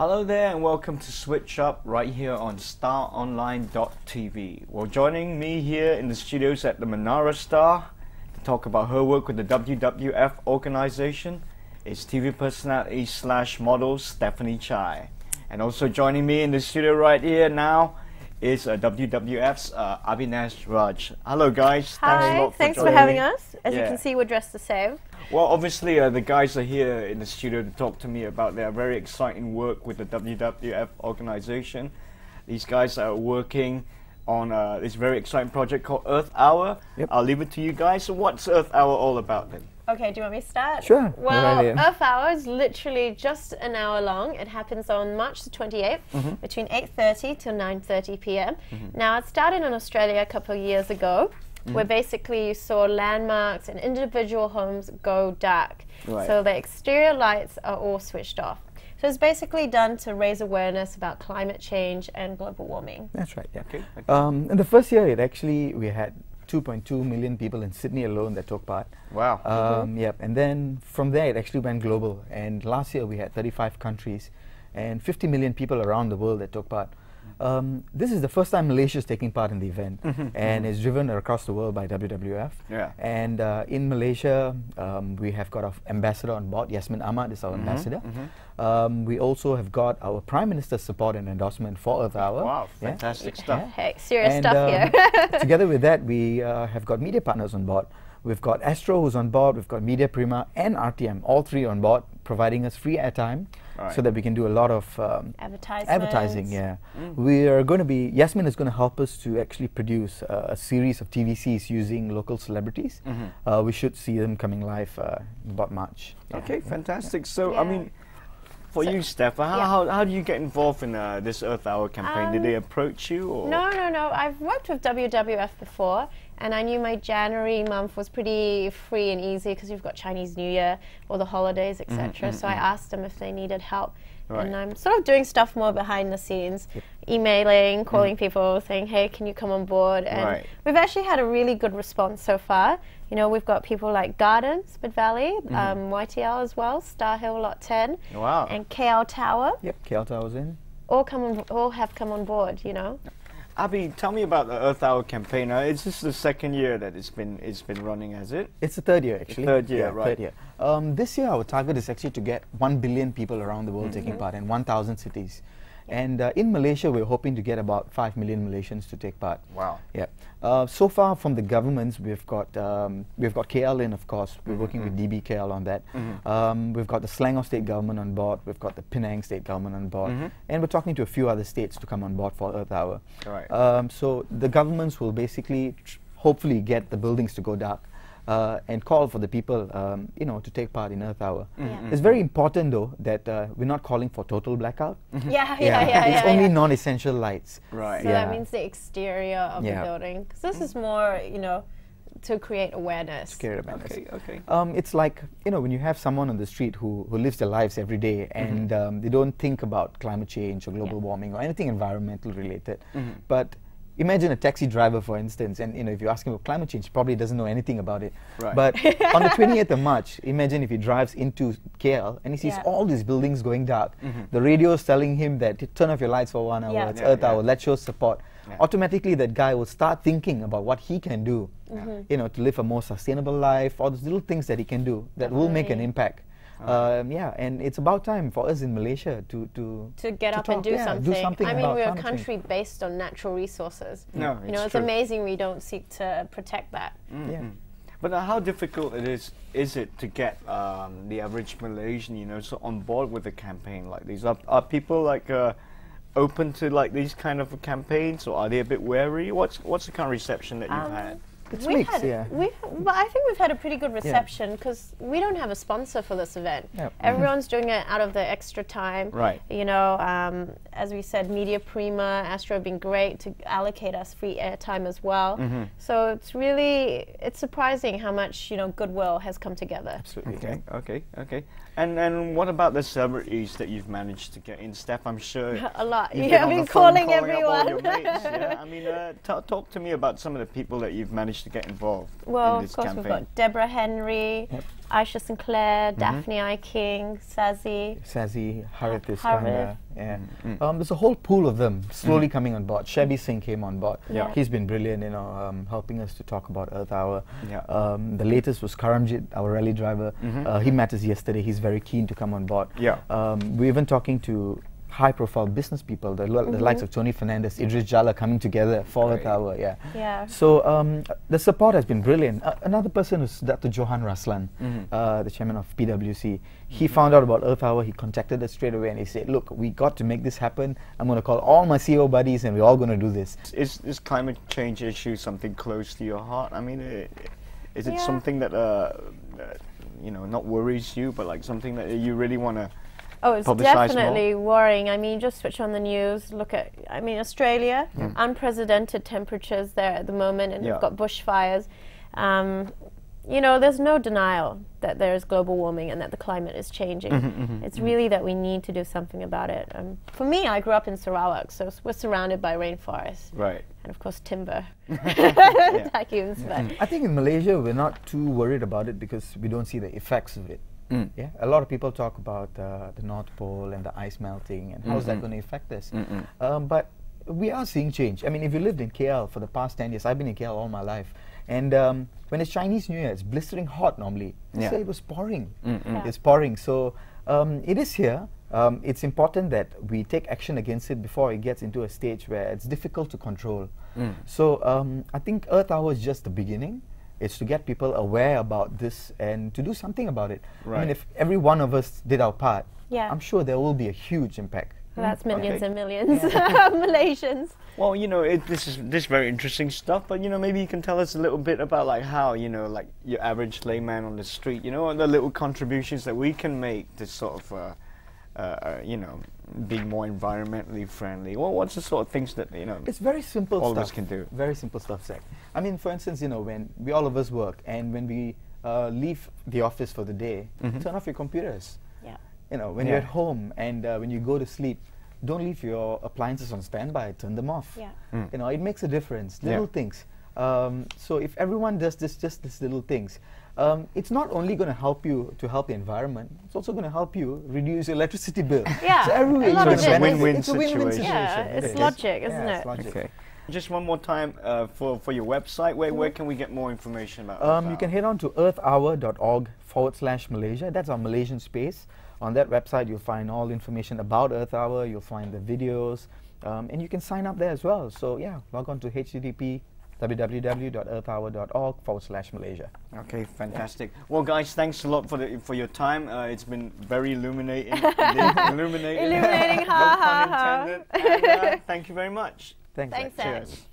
Hello there and welcome to Switch Up right here on staronline.tv. Well, joining me here in the studios at the Menara Star to talk about her work with the WWF organization is TV personality slash model Stephanie Chai. And also joining me in the studio right here now is uh, WWF's uh, Abinesh Raj. Hello guys. Hi, thanks, thanks for, joining having us. As you can see, we're dressed the same. Well, obviously, uh, the guys are here in the studio to talk to me about their very exciting work with the WWF organization. These guys are working on uh, this very exciting project called Earth Hour. Yep. I'll leave it to you guys. So, what's Earth Hour all about then? Okay, do you want me to start? Sure, Well, right. Earth Hour is literally just an hour long. It happens on March the 28th Mm-hmm. between 8.30 till 9.30 p.m. Now, it started in Australia a couple of years ago Mm-hmm. where basically you saw landmarks and individual homes go dark. Right. So the exterior lights are all switched off. So it's basically done to raise awareness about climate change and global warming. That's right, yeah. Okay, okay. Um, in the first year, it actually, we had 2.2 million people in Sydney alone that took part. Wow. Um, Yep, and then from there, it actually went global. And last year, we had 35 countries and 50 million people around the world that took part. Um, this is the first time Malaysia is taking part in the event, and it's driven across the world by WWF. Yeah. And uh, in Malaysia, um, we have got our ambassador on board. Yasmin Ahmad is our ambassador. Um, we also have got our Prime Minister's support and endorsement for Earth Hour. wow, Yeah. fantastic stuff. Hey, serious And, stuff um, here. together with that, we uh, have got media partners on board. We've got Astro who's on board, we've got Media Prima and RTM, all three on board, providing us free airtime Right. so that we can do a lot of um, advertising. Yeah, Mm. we are going to be. Yasmin is going to help us to actually produce uh, a series of TVCs using local celebrities. Mm-hmm. Uh, we should see them coming live uh, in about March. Yeah. Okay, fantastic. So, I mean, for So- you, Steph, how, Yeah. how, how do you get involved in uh, this Earth Hour campaign? Did Um, they approach you? Or? No, no, no. I've worked with WWF before, and I knew my January month was pretty free and easy because you've got Chinese New Year or the holidays, etc. Mm-hmm, so I mm-hmm. asked them if they needed help. Right. And I'm sort of doing stuff more behind the scenes, emailing, mm-hmm. calling people, saying, "Hey, can you come on board?" And Right. we've actually had a really good response so far. You know, we've got people like Gardens, Mid Valley, um, YTL as well, Star Hill Lot 10, Wow. and KL Tower. Yep, Kelta was in. All come on, all have come on board. You know. Abby, tell me about the Earth Hour campaign. Uh, is this the second year that it's been it's been running? Has it? It's the third year actually. third year, yeah, right. Third year. Um, this year our target is actually to get one billion people around the world Mm-hmm. taking part in 1,000 cities. And uh, in Malaysia, we're hoping to get about 5 million Malaysians to take part. Wow. Yeah. Uh, so far from the governments, we've got um, we've got KL in, of course. We're Mm-hmm. working with DBKL on that. Um, we've got the Selangor state government on board. We've got the Penang state government on board, Mhm. and we're talking to a few other states to come on board for Earth Hour. Right. Um, so the governments will basically, tr- hopefully, get the buildings to go dark. Uh, and call for the people, um, you know, to take part in Earth Hour. Yeah. It's very important, though, that uh, we're not calling for total blackout. Yeah, yeah, yeah, yeah. it's yeah, only yeah. non-essential lights. Right. So Yeah. that means the exterior of Yeah. the building. Because this is more, you know, to create awareness. Scare awareness. Okay. Okay. Um, it's like you know when you have someone on the street who, who lives their lives every day and um, they don't think about climate change or global Yeah. warming or anything environmental related. Mhm. But imagine a taxi driver, for instance, and you know if you ask him about climate change, he probably doesn't know anything about it. Right. But on the 28th of March, imagine if he drives into KL and he sees Yeah. all these buildings going dark. Mhm. The radio is telling him that "T- turn off your lights for one hour. Yeah. It's Yeah, Earth. Hour. Let's show support. Automatically, that guy will start thinking about what he can do Mm-hmm. you know, to live a more sustainable life, all those little things that he can do that will make an Definitely. Impact. Um, yeah, and it's about time for us in Malaysia to to To get To up and do, yeah, do something. something I mean, about we're a climate change. country based on natural resources. No, you know, it's it's true. amazing we don't seek to protect that. yeah. But uh, how difficult it is is it to get um, the average Malaysian, you know, so on board with a campaign like these? Are, are people like uh, open to like these kind of campaigns, or are they a bit wary? What's what's the kind of reception that you've Um, had? It's we've mixed, had, yeah. We've, but I think we've had a pretty good reception because we don't have a sponsor for this event. Yep. Everyone's doing it out of their extra time. Right. You know, um, as we said, Media Prima, Astro have been great to allocate us free airtime as well. Mm-hmm. So it's really it's surprising how much you know goodwill has come together. Absolutely. Okay, okay, okay. And and what about the celebrities that you've managed to get in, Steph? I'm sure A lot. you've You have been the phone calling up all your everyone. mates, yeah? I mean, uh, t- talk to me about some of the people that you've managed to get involved Well, in of course, campaign. we've got Deborah Henry, Aishah Sinclair, Daphne Iking, Sazi. Sazi, Harith Harith. Iskandar. Yeah. Um, there's a whole pool of them slowly coming on board. Shabby Singh came on board. Yeah. He's been brilliant, you know, um, helping us to talk about Earth Hour. Yeah. Um, the latest was Karamjit, our rally driver. Uh, he met us yesterday. He's very keen to come on board. Yeah. Um, we're even talking to high-profile business people, the, lo- the likes of Tony Fernandes, Idris Jala coming together for Earth Great. Hour. Yeah. Yeah. So um, the support has been brilliant. Uh, another person is Dr. Johan Raslan, uh, the chairman of PwC. He found out about Earth Hour. He contacted us straight away and he said, "Look, we got to make this happen. I'm going to call all my CEO buddies and we're all going to do this." Is this climate change issue something close to your heart? I mean, i- is it Yeah. something that, uh, that, you know, not worries you, but like something that you really want to? Oh, it's publicised more? definitely worrying. I mean, just switch on the news, look at, I mean, Australia, unprecedented temperatures there at the moment, and Yeah. we've got bushfires. Um, you know, there's no denial that there's global warming and that the climate is changing. Mm-hmm, it's really that we need to do something about it. Um, for me, I grew up in Sarawak, so we're surrounded by rainforest Right. and, of course, timber, Yeah. tycoons. But I think in Malaysia we're not too worried about it because we don't see the effects of it. Mm. Yeah, a lot of people talk about uh, the North Pole and the ice melting and how's that going to affect us. Um, but we are seeing change. I mean, if you lived in KL for the past 10 years, I've been in KL all my life. And um, when it's Chinese New Year, it's blistering hot normally. This Yeah. it was pouring. Yeah. It's pouring. So um, it is here. Um, it's important that we take action against it before it gets into a stage where it's difficult to control. So um, I think Earth Hour is just the beginning. It's to get people aware about this and to do something about it. I mean, if every one of us did our part, Yeah. I'm sure there will be a huge impact. well, that's millions Okay. and millions of Malaysians. Well, you know, it, this is this very interesting stuff. But you know, maybe you can tell us a little bit about like how you know, like your average layman on the street. You know, the little contributions that we can make to sort of, uh, uh, uh, you know, be more environmentally friendly. Well, what's the sort of things that you know? It's very simple All of us can do. Very simple stuff, Zack. I mean, for instance, you know, when we all of us work and when we uh, leave the office for the day, turn off your computers. Yeah. You know, when you're at home and uh, when you go to sleep, don't leave your appliances on standby. Turn them off. Yeah. You know, it makes a difference. Yeah. Little things. Um, so if everyone does this, just these little things, um, it's not only going to help you to help the environment. It's also going to help you reduce your electricity bill. Yeah, So everywhere a lot you of can it benefit. is- Win-win It's a win-win situation. situation. Yeah, It it's is. logic, Yeah, isn't it's it? logic. Okay. Just one more time uh, for for your website. Where where can we get more information about? Um, Earth you can head on to earthhour.org forward slash Malaysia. That's our Malaysian space. On that website, you'll find all information about Earth Hour. You'll find the videos, um, and you can sign up there as well. So yeah, log on to http www.earthhour.org forward slash Malaysia. Okay, fantastic. Well, guys, thanks a lot for the for your time. Uh, it's been very illuminating. illuminating. Illuminating, no ha, pun ha, ha. And, uh, thank you very much. Thanks. Thanks. Ed. Cheers.